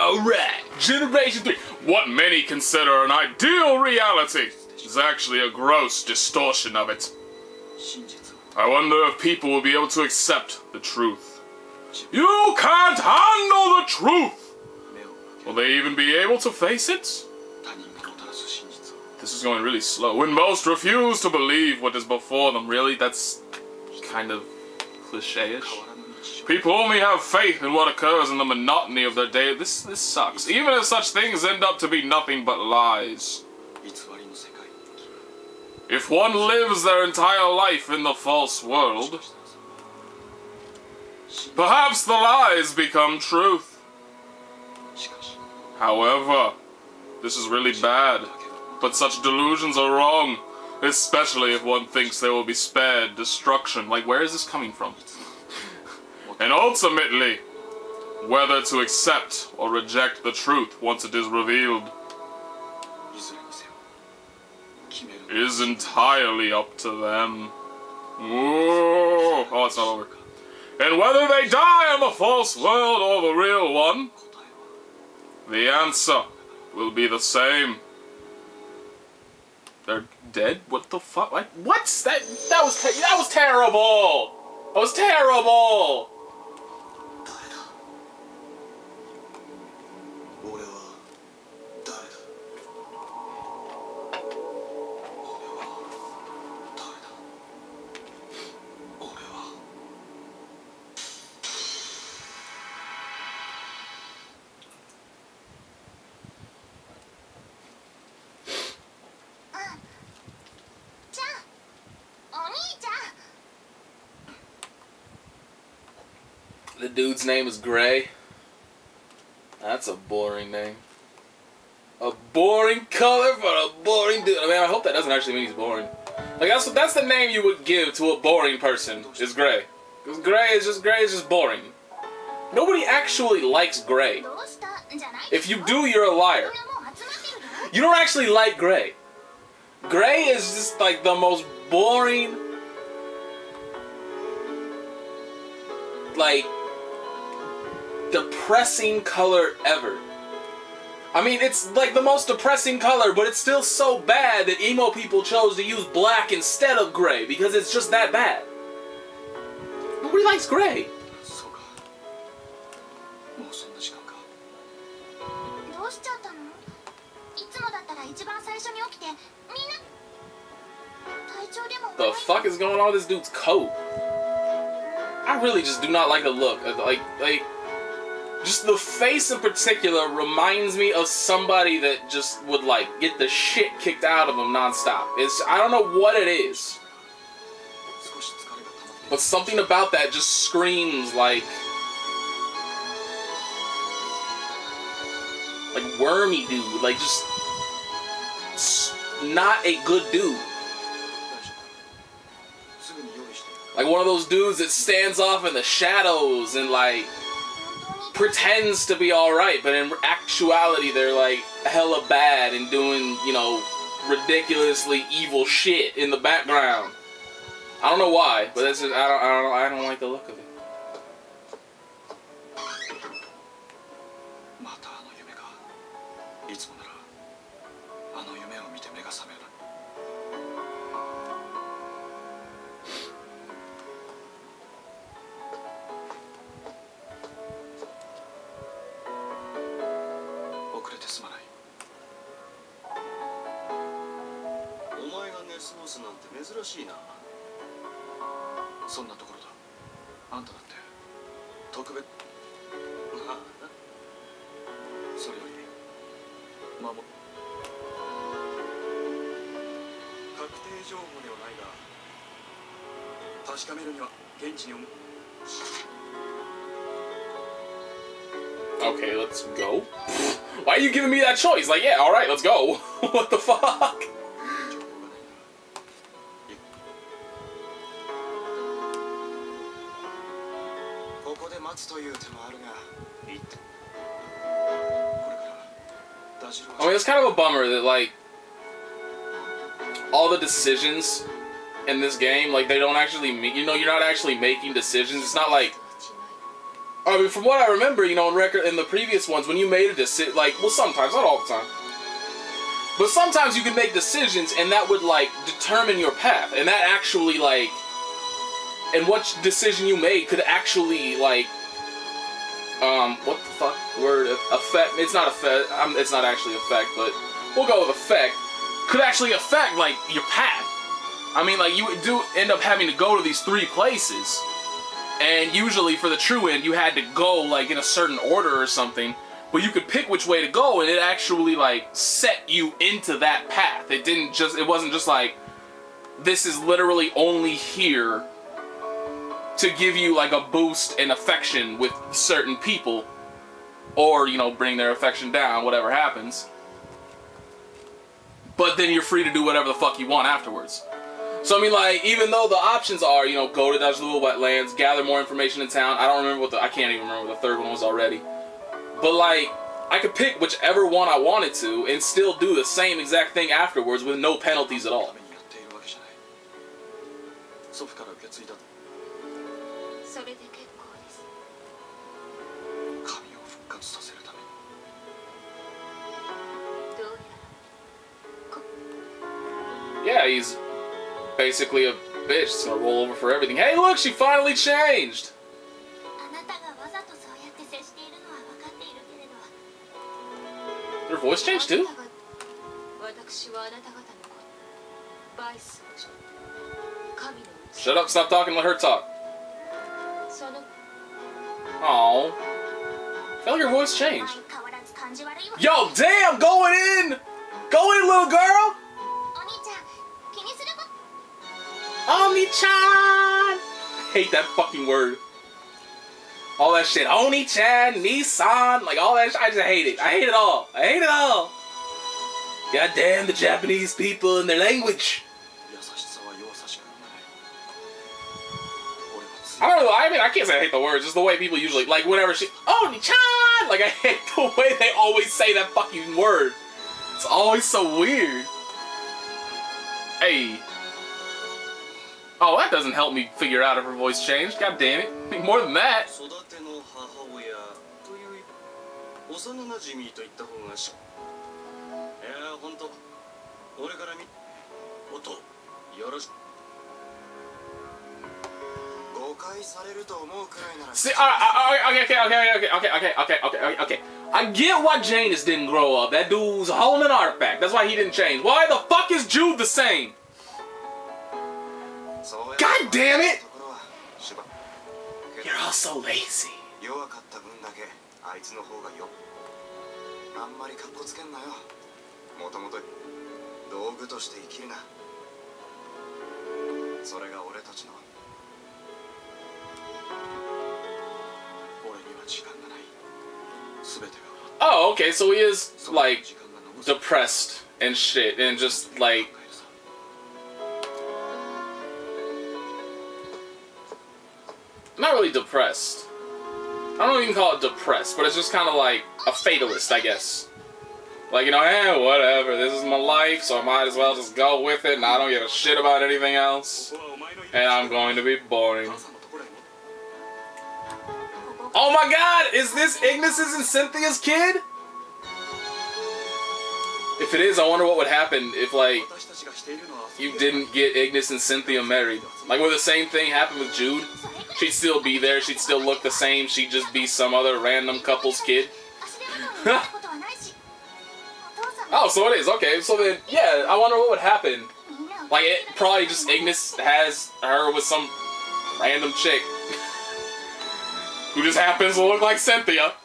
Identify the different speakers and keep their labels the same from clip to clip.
Speaker 1: Alright, Generation 3. What many consider an ideal reality is actually a gross distortion of it. I wonder if people will be able to accept the truth. You can't handle the truth! Will they even be able to face it? This is going really slow. When most refuse to believe what is before them, really, that's kind of
Speaker 2: cliche-ish.
Speaker 1: People only have faith in what occurs in the monotony of their day. This this sucks. Even if such things end up to be nothing but lies. If one lives their entire life in the false world, perhaps the lies become truth. However, this is really bad, but such delusions are wrong, especially if one thinks they will be spared destruction. Like, where is this coming from? and ultimately whether to accept or reject the truth once it is revealed is entirely up to them. Ooh. Oh, it's not over. And whether they die in the false world or the real one, the answer will be the same. They're dead? What the fuck? What? That that was that was terrible. That was terrible. The dude's name is Gray. That's a boring name. A boring color for a boring dude. I mean, I hope that doesn't actually mean he's boring. Like that's that's the name you would give to a boring person is Gray. Cause Gray is just Gray is just boring. Nobody actually likes Gray. If you do, you're a liar. You don't actually like Gray. Gray is just like the most boring. Like depressing color ever. I mean, it's like the most depressing color, but it's still so bad that emo people chose to use black instead of gray because it's just that bad. Nobody likes gray. The fuck is going on with this dude's coat? I really just do not like the look. Like, like, just the face in particular reminds me of somebody that just would like get the shit kicked out of them nonstop. It's I don't know what it is, but something about that just screams like like wormy dude, like just not a good dude. Like one of those dudes that stands off in the shadows and like pretends to be alright, but in actuality they're like hella bad and doing, you know, ridiculously evil shit in the background. I don't know why, but that's just I don't I don't I don't like the look of it. giving me that choice. Like, yeah, all right, let's go. what the fuck? I mean, it's kind of a bummer that, like, all the decisions in this game, like, they don't actually, you know, you're not actually making decisions. It's not like I mean, from what I remember, you know, in record in the previous ones, when you made a decision, like, well, sometimes, not all the time, but sometimes you could make decisions, and that would like determine your path, and that actually like, and what decision you made could actually like, um, what the fuck word affect? It's not affect. It's not actually affect, but we'll go with effect. Could actually affect like your path. I mean, like you do end up having to go to these three places and usually for the true end, you had to go like in a certain order or something. But you could pick which way to go, and it actually like set you into that path. It didn't just. It wasn't just like this is literally only here to give you like a boost in affection with certain people, or you know bring their affection down, whatever happens. But then you're free to do whatever the fuck you want afterwards. So I mean, like, even though the options are, you know, go to Dutch little Wetlands, gather more information in town. I don't remember what the I can't even remember what the third one was already. But like, I could pick whichever one I wanted to and still do the same exact thing afterwards with no penalties at all. Yeah, he's basically a bitch, that's gonna roll over for everything. Hey, look, she finally changed! Her voice changed too? Shut up, stop talking, let her talk. Oh, I feel like voice changed. Yo, damn, going in! Go in, little girl! Onii-chan. hate that fucking word. All that shit. Onii-chan, Nii-san, like all that shit. I just hate it. I hate it all. I hate it all. God damn the Japanese people and their language. I don't know. I mean, I can't say I hate the words. It's the way people usually like whatever she. Oh, Like I hate the way they always say that fucking word. It's always so weird. Hey, Oh, that doesn't help me figure out if her voice changed. God damn it. More than that. See, alright, okay, okay, okay, okay, okay, okay, okay, okay. I get why Janus didn't grow up. That dude's a Holman artifact. That's why he didn't change. Why the fuck is Jude the same? God damn it! You're all so lazy.
Speaker 3: 弱かった分だけあいつの方がよあんまりカッコつけんなよ。もともと道具として生きるな。それが俺たちの
Speaker 2: 俺には時間がない。全てが
Speaker 1: Oh, okay, so he is like depressed and shit, and just like depressed. I don't even call it depressed, but it's just kind of like a fatalist, I guess. Like, you know, hey, whatever, this is my life, so I might as well just go with it, and I don't give a shit about anything else. And I'm going to be boring. Oh my god, is this Ignis and Cynthia's kid? If it is, I wonder what would happen if, like, you didn't get Ignis and Cynthia married. Like, would the same thing happen with Jude? She'd still be there. She'd still look the same. She'd just be some other random couple's kid. oh, so it is. Okay, so then, yeah, I wonder what would happen. Like, it probably just Ignis has her with some random chick who just happens to look like Cynthia.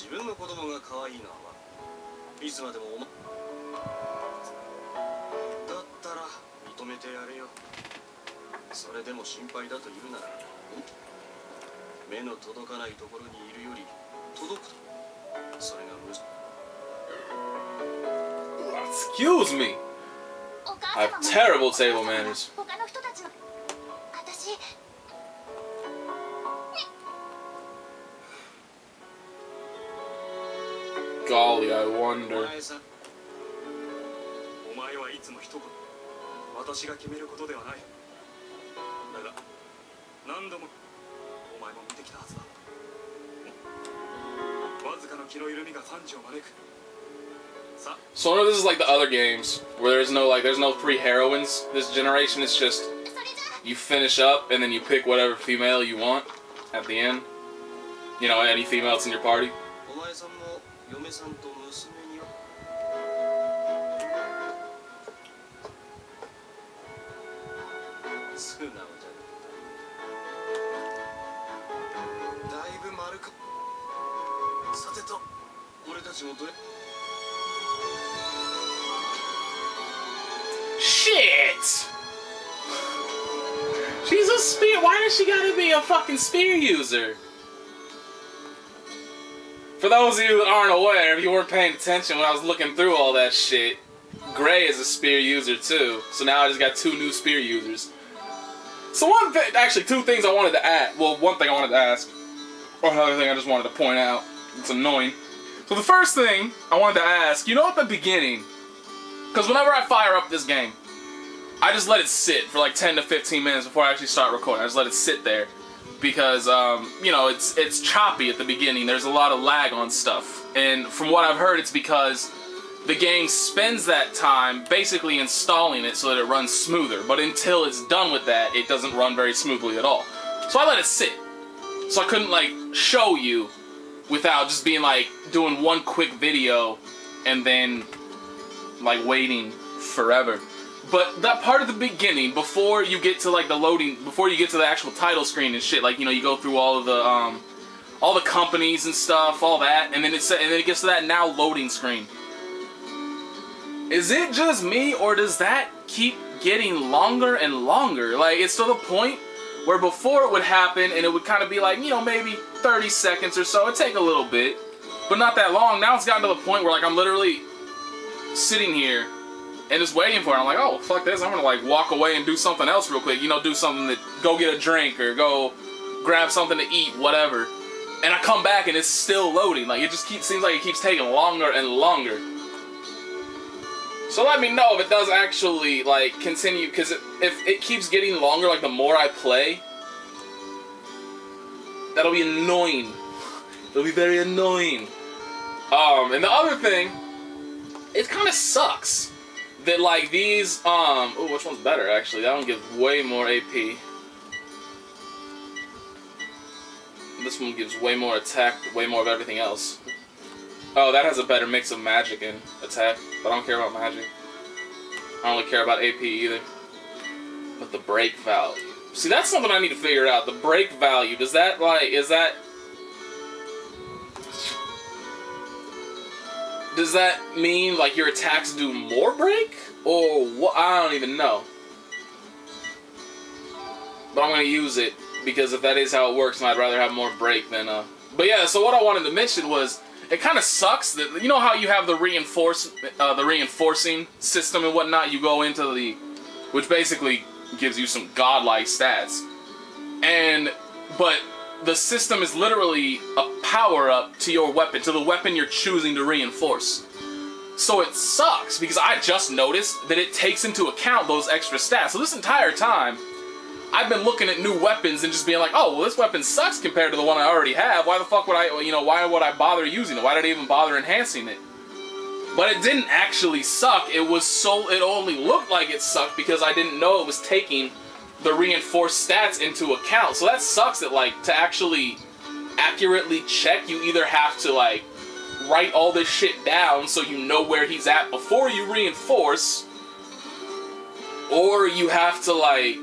Speaker 3: 自分の子供が可愛いのはいつまでもお前だったら認めてやれよ。それでも心配だと言うならん？目の届かないところにいるより届くと。それがむ
Speaker 1: Excuse me. I
Speaker 4: 様
Speaker 1: have
Speaker 4: も
Speaker 1: terrible table manners. golly, I wonder. So I know this is like the other games where there's no like there's no three heroines. This generation it's just you finish up and then you pick whatever female you want at the end. You know, any female that's in your party.
Speaker 3: お前さんも嫁さんと娘には素直じゃねだいぶ丸くさてと俺たちもどれ
Speaker 1: Shit! She's a spear. Why does she gotta be a fucking spear user? For those of you that aren't aware, if you weren't paying attention when I was looking through all that shit, Gray is a spear user too. So now I just got two new spear users. So one thing, actually two things I wanted to add. Well, one thing I wanted to ask, or another thing I just wanted to point out. It's annoying. So the first thing I wanted to ask, you know, at the beginning, because whenever I fire up this game, I just let it sit for like 10 to 15 minutes before I actually start recording. I just let it sit there because um, you know it's it's choppy at the beginning. There's a lot of lag on stuff, and from what I've heard, it's because the game spends that time basically installing it so that it runs smoother. But until it's done with that, it doesn't run very smoothly at all. So I let it sit. So I couldn't like show you without just being like doing one quick video and then like waiting forever. But that part of the beginning, before you get to like the loading, before you get to the actual title screen and shit, like you know, you go through all of the um, all the companies and stuff, all that, and then it's and then it gets to that now loading screen. Is it just me, or does that keep getting longer and longer? Like it's to the point where before it would happen and it would kind of be like you know maybe 30 seconds or so. It'd take a little bit, but not that long. Now it's gotten to the point where like I'm literally sitting here and just waiting for it. I'm like, oh fuck this! I'm gonna like walk away and do something else real quick. You know, do something that go get a drink or go grab something to eat, whatever. And I come back and it's still loading. Like it just keeps seems like it keeps taking longer and longer. So let me know if it does actually like continue because if it keeps getting longer, like the more I play, that'll be annoying. It'll be very annoying. Um, and the other thing, it kind of sucks that like these um oh which one's better actually? That one gives way more AP this one gives way more attack way more of everything else. Oh that has a better mix of magic and attack but I don't care about magic. I don't really care about AP either. But the break value. See that's something I need to figure out. The break value does that like is that does that mean like your attacks do more break? Or what i don't even know. But i'm gonna use it because if that is how it works and i'd rather have more break than uh but yeah so what i wanted to mention was it kind of sucks that you know how you have the reinforce uh, the reinforcing system and whatnot? You go into the which basically gives you some godlike stats. And but the system is literally a power up to your weapon, to the weapon you're choosing to reinforce. So it sucks because I just noticed that it takes into account those extra stats. So this entire time, I've been looking at new weapons and just being like, oh, well, this weapon sucks compared to the one I already have. Why the fuck would I, you know, why would I bother using it? Why did I even bother enhancing it? But it didn't actually suck. It was so, it only looked like it sucked because I didn't know it was taking the reinforced stats into account. So that sucks that like to actually accurately check, you either have to like write all this shit down so you know where he's at before you reinforce, or you have to like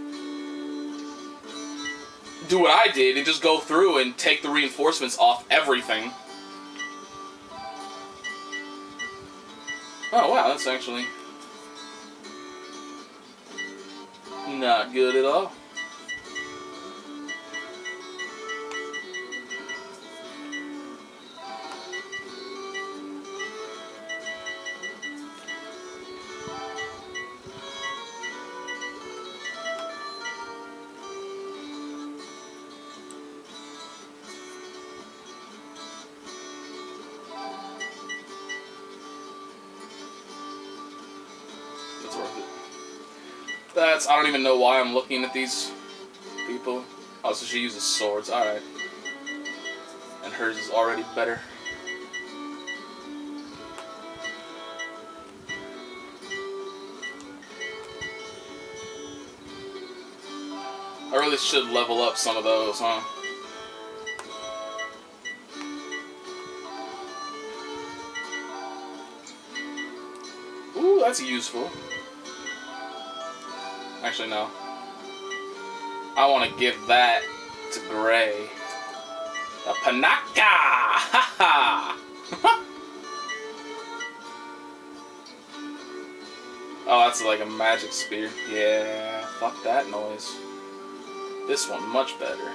Speaker 1: do what I did and just go through and take the reinforcements off everything. Oh wow, that's actually Not good at all. That's I don't even know why I'm looking at these people. Oh, so she uses swords. All right, and hers is already better. I really should level up some of those, huh? Ooh, that's useful. Actually, no. I want to give that to Gray. The Panaka! Ha ha! oh, that's like a magic spear. Yeah, fuck that noise. This one much better.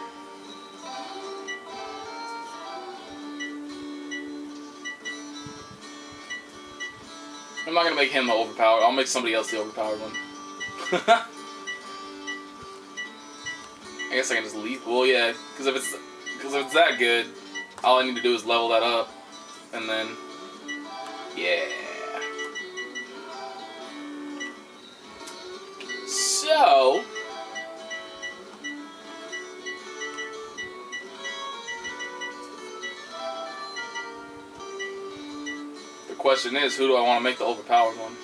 Speaker 1: I'm not gonna make him the overpowered. I'll make somebody else the overpowered one. I guess I can just leave. Well, yeah, because if it's because if it's that good, all I need to do is level that up, and then yeah. So. The question is, who do I want to make the overpowered one?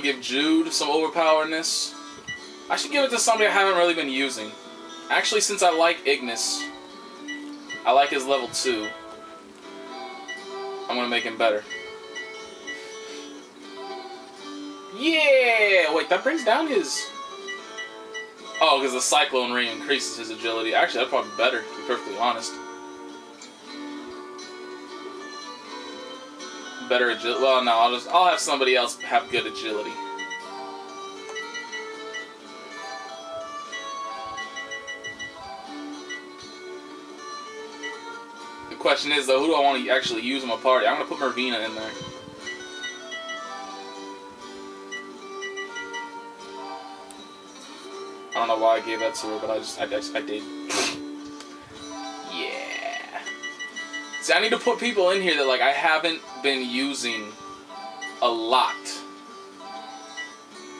Speaker 1: To give Jude some overpoweredness? I should give it to somebody I haven't really been using. Actually, since I like Ignis, I like his level 2. I'm going to make him better. Yeah! Wait, that brings down his... Oh, because the Cyclone Ring increases his agility. Actually, that's probably better, to be perfectly honest. Better agility. Well, no, I'll just I'll have somebody else have good agility. The question is though, who do I want to actually use in my party? I'm gonna put Malvina in there. I don't know why I gave that to her, but I just I, I, I did. See, I need to put people in here that like I haven't been using a lot,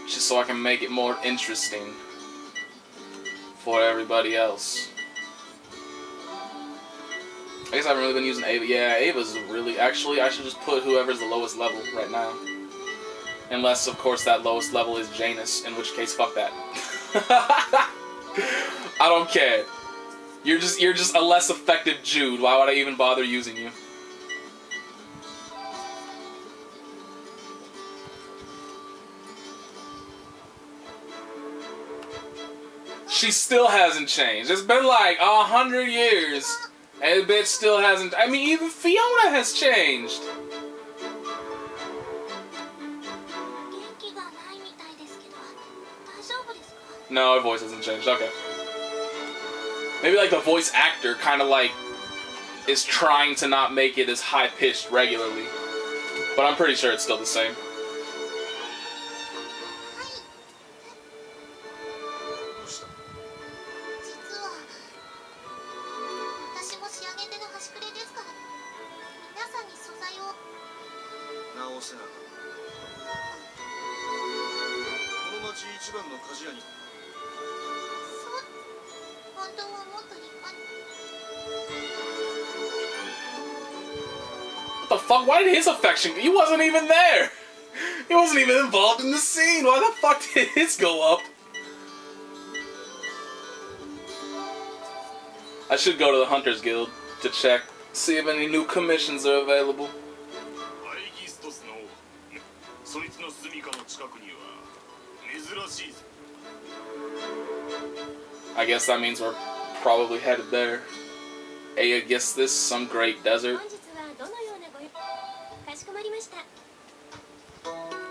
Speaker 1: just so I can make it more interesting for everybody else. I guess I haven't really been using Ava. Yeah, Ava's really actually I should just put whoever's the lowest level right now. Unless, of course, that lowest level is Janus, in which case, fuck that. I don't care. You're just you're just a less effective Jude. Why would I even bother using you? She still hasn't changed. It's been like a hundred years, and the bitch still hasn't. I mean, even Fiona has changed. No, her voice hasn't changed. Okay. Maybe like the voice actor kind of like is trying to not make it as high pitched regularly. But I'm pretty sure it's still the same. the fuck? Why did his affection? He wasn't even there. He wasn't even involved in the scene. Why the fuck did his go up? I should go to the Hunters Guild to check, see if any new commissions are available. I guess that means we're probably headed there. Hey, I guess this some great desert.
Speaker 4: まりました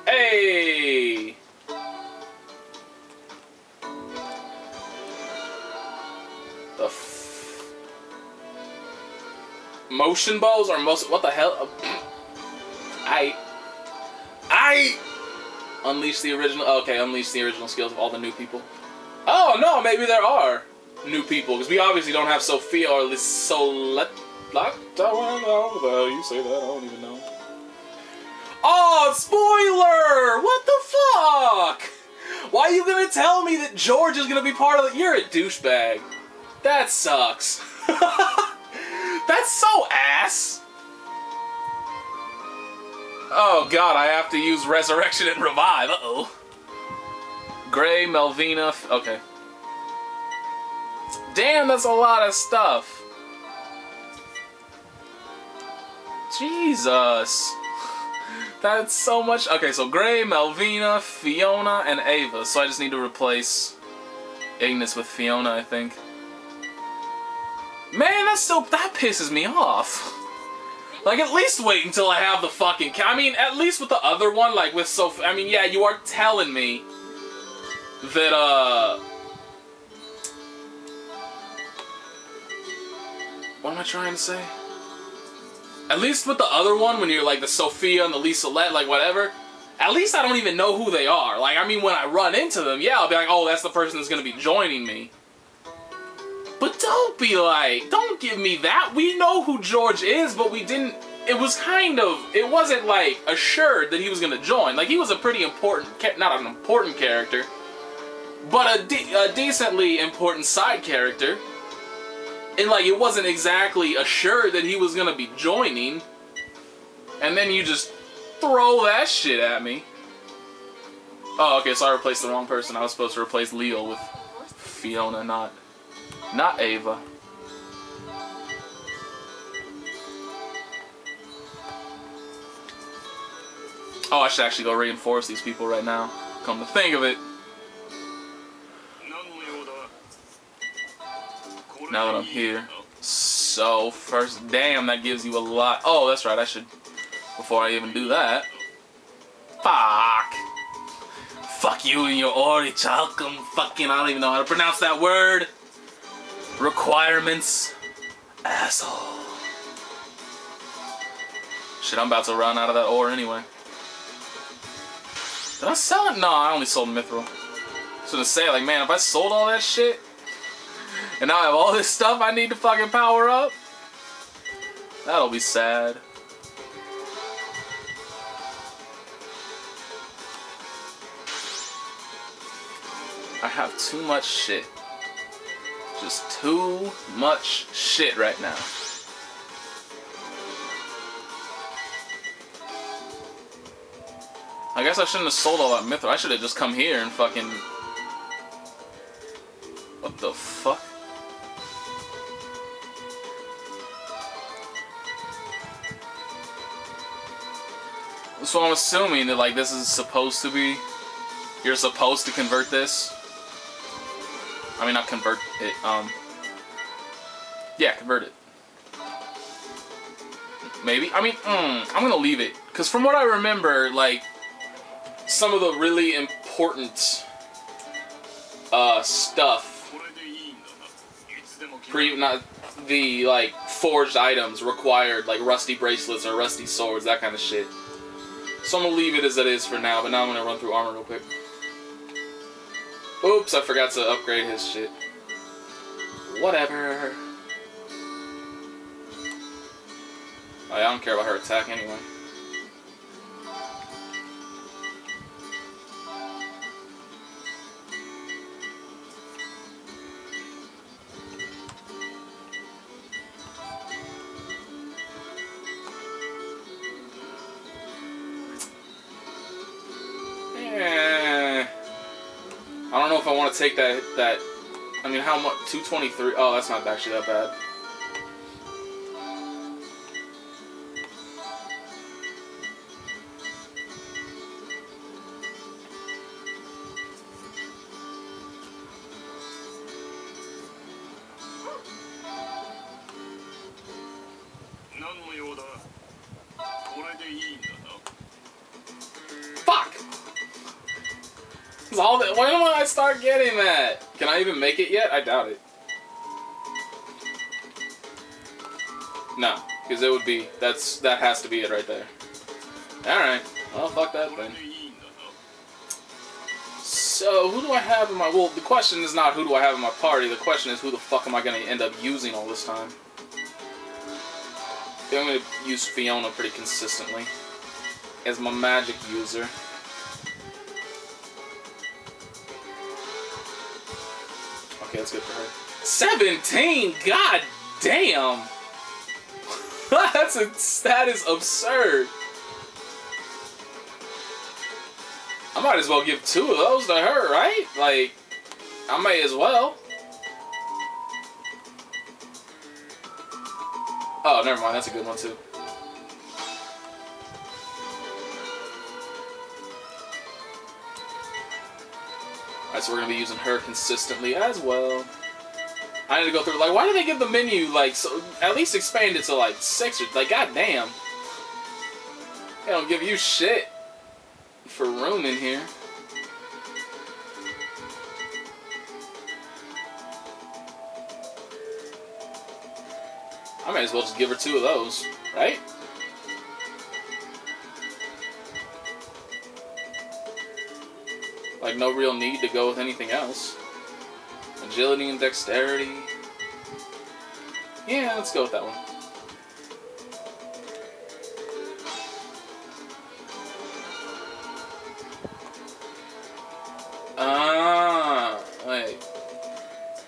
Speaker 1: Hey! The f- motion balls are most. What the hell? I. I. Unleash the original. Okay, unleash the original skills of all the new people. Oh no, maybe there are. new people because we obviously don't have Sophia or at least Solet. What the hell you say that? I don't even know. Oh, spoiler! What the fuck? Why are you gonna tell me that George is gonna be part of it? You're a douchebag. That sucks. That's so ass. Oh god, I have to use resurrection and revive. Uh oh. Gray, Malvina. Okay. Damn, that's a lot of stuff. Jesus. That's so much. Okay, so Gray, Malvina, Fiona, and Ava. So I just need to replace Ignis with Fiona, I think. Man, that still that pisses me off. Like, at least wait until I have the fucking. I mean, at least with the other one, like with Sophie. I mean, yeah, you are telling me that uh. What am I trying to say? At least with the other one, when you're like the Sophia and the Lisa Let, like whatever, at least I don't even know who they are. Like, I mean, when I run into them, yeah, I'll be like, oh, that's the person that's gonna be joining me. But don't be like, don't give me that. We know who George is, but we didn't. It was kind of, it wasn't like assured that he was gonna join. Like, he was a pretty important, not an important character, but a, de- a decently important side character and like it wasn't exactly assured that he was gonna be joining. And then you just throw that shit at me. Oh okay so i replaced the wrong person. I was supposed to replace leo with fiona not not ava. Oh i should actually go reinforce these people right now come to think of it now that i'm here So first, damn, that gives you a lot. Oh, that's right. I should before I even do that. Fuck. Fuck you and your Orichalcum. Fucking, I don't even know how to pronounce that word. Requirements, asshole. Shit, I'm about to run out of that ore anyway. Did I sell it? No, I only sold Mithril. Was gonna say, like, man, if I sold all that shit, and now I have all this stuff I need to fucking power up. That'll be sad. I have too much shit. Just too much shit right now. I guess I shouldn't have sold all that mithril. I should have just come here and fucking So I'm assuming that like this is supposed to be, you're supposed to convert this. I mean, not convert it. Um, yeah, convert it. Maybe. I mean, mm, I'm gonna leave it because from what I remember, like some of the really important uh, stuff pre not the like forged items required like rusty bracelets or rusty swords that kind of shit so i'm gonna leave it as it is for now but now i'm gonna run through armor real quick. Oops i forgot to upgrade his shit. Whatever. Oh, i don't care about her attack anyway to take that, that, I mean, how much, 223, oh, that's not actually that bad. Fuck! all that. When will I start getting that? Can I even make it yet? I doubt it. No, because it would be. That's that has to be it right there. All right. Well, fuck that then. So who do I have in my? Well, the question is not who do I have in my party. The question is who the fuck am I gonna end up using all this time? I'm gonna use Fiona pretty consistently as my magic user. That's good for her. 17? God damn! that's a, that is absurd. I might as well give two of those to her, right? Like, I may as well. Oh, never mind. That's a good one, too. So we're going to be using her consistently as well. I need to go through, like, why do they give the menu, like, so, at least expand it to, like, six or, like, goddamn. They don't give you shit for room in here. I might as well just give her two of those, right? Like, no real need to go with anything else. Agility and dexterity. Yeah, let's go with that one. Ah, wait.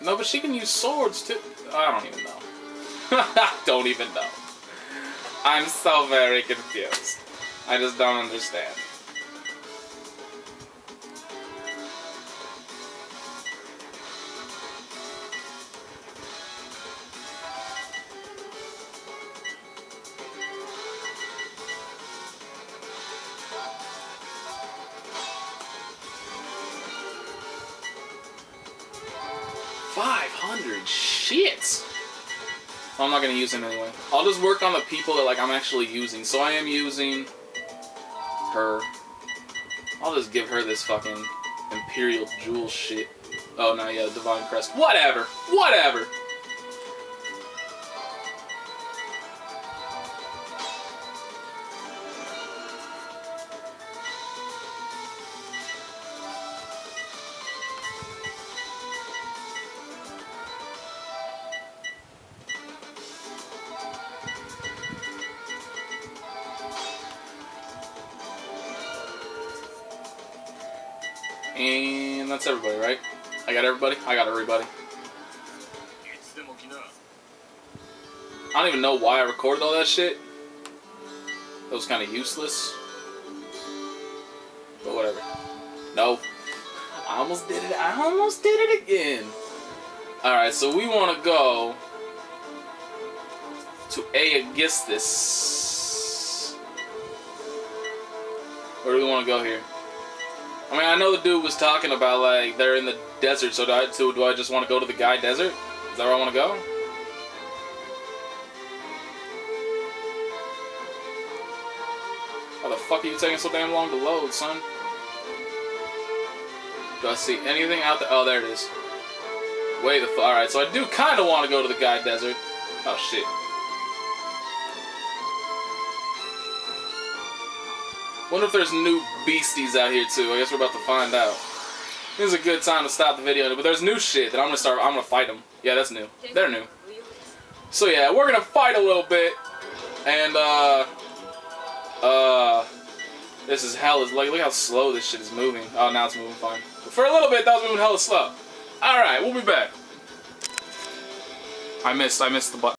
Speaker 1: No, but she can use swords too. I don't even know. I don't even know. I'm so very confused. I just don't understand. Gonna use him anyway. I'll just work on the people that like I'm actually using. So I am using her. I'll just give her this fucking Imperial Jewel shit. Oh no, yeah, Divine Crest. Whatever. Whatever. I got everybody.
Speaker 2: buddy.
Speaker 1: I don't even know why I recorded all that shit. It was kind of useless. But whatever. No. I almost did it. I almost did it again. Alright, so we want to go to Aegisthus. Where do we want to go here? I mean, I know the dude was talking about, like, they're in the desert, so do I, so do I just want to go to the Guy Desert? Is that where I want to go? How the fuck are you taking so damn long to load, son? Do I see anything out there? Oh, there it is. Way the fuck. Alright, so I do kind of want to go to the Guy Desert. Oh, shit. Wonder if there's new beasties out here, too. I guess we're about to find out. This is a good time to stop the video, but there's new shit that I'm gonna start. I'm gonna fight them. Yeah, that's new. They're new. So yeah, we're gonna fight a little bit, and uh, uh, this is hell. Is like look how slow this shit is moving. Oh, now it's moving fine. But for a little bit, that was moving hella slow. All right, we'll be back. I missed. I missed the button.